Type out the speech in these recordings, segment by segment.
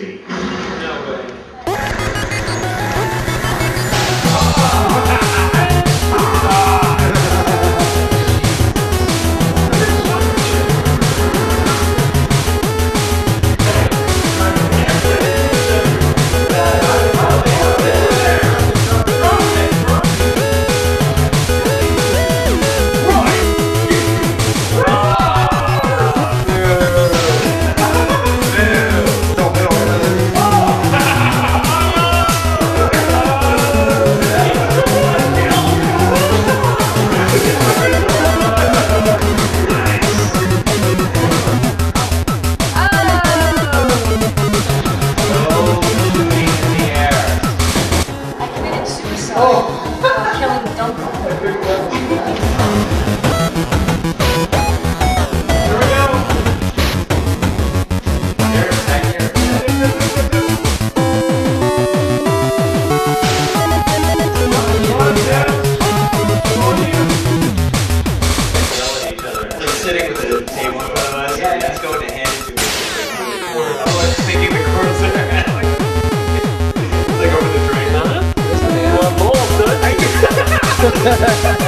history. Música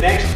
next